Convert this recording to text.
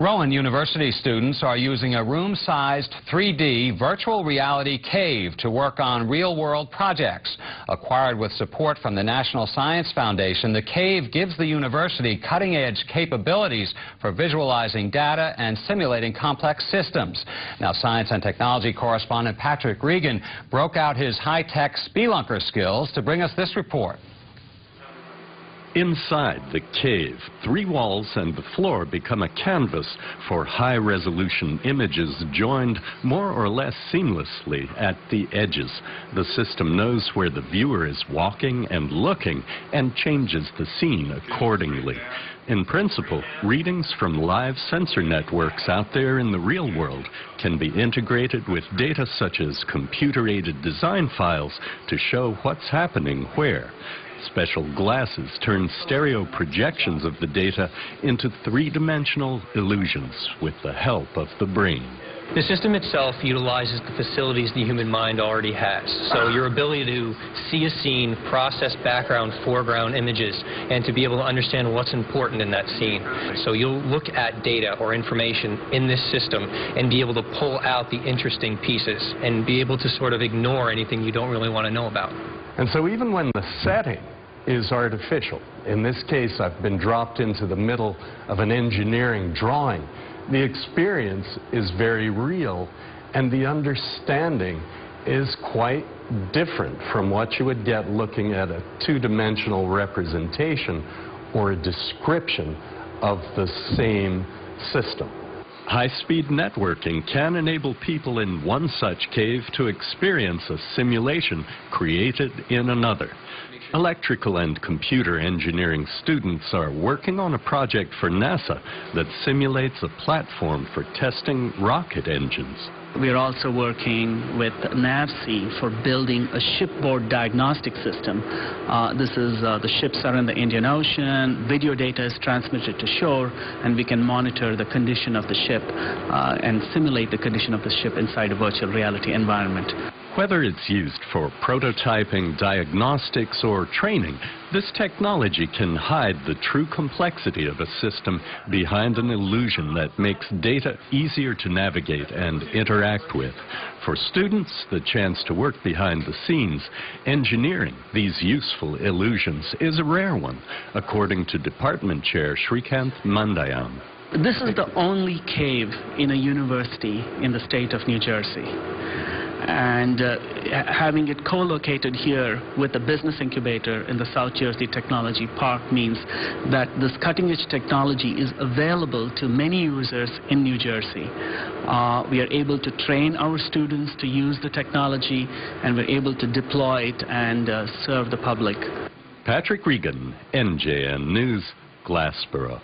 Rowan University students are using a room-sized 3D virtual reality cave to work on real-world projects. Acquired with support from the National Science Foundation, the cave gives the university cutting-edge capabilities for visualizing data and simulating complex systems. Now, science and technology correspondent Patrick Regan broke out his high-tech spelunker skills to bring us this report. Inside the cave, three walls and the floor become a canvas for high-resolution images joined more or less seamlessly at the edges. The system knows where the viewer is walking and looking and changes the scene accordingly. In principle, readings from live sensor networks out there in the real world can be integrated with data such as computer-aided design files to show what's happening where. Special glasses turn stereo projections of the data into three-dimensional illusions with the help of the brain. The system itself utilizes the facilities the human mind already has. So your ability to see a scene, process background, foreground images, and to be able to understand what's important in that scene. So you'll look at data or information in this system and be able to pull out the interesting pieces and be able to sort of ignore anything you don't really want to know about. And so even when the setting is artificial, in this case I've been dropped into the middle of an engineering drawing, the experience is very real and the understanding is quite different from what you would get looking at a two-dimensional representation or a description of the same system. High-speed networking can enable people in one such cave to experience a simulation created in another. Electrical and computer engineering students are working on a project for NASA that simulates a platform for testing rocket engines. We are also working with NAVSEA for building a shipboard diagnostic system. Uh, this is uh, the ships are in the Indian Ocean, video data is transmitted to shore, and we can monitor the condition of the ship uh, and simulate the condition of the ship inside a virtual reality environment. Whether it's used for prototyping, diagnostics, or training, this technology can hide the true complexity of a system behind an illusion that makes data easier to navigate and interact with. For students, the chance to work behind the scenes, engineering these useful illusions is a rare one, according to Department Chair Shreekanth Mandayam. This is the only cave in a university in the state of New Jersey and uh, having it co-located here with the business incubator in the South Jersey Technology Park means that this cutting-edge technology is available to many users in New Jersey. Uh, we are able to train our students to use the technology, and we're able to deploy it and uh, serve the public. Patrick Regan, NJN News, Glassboro.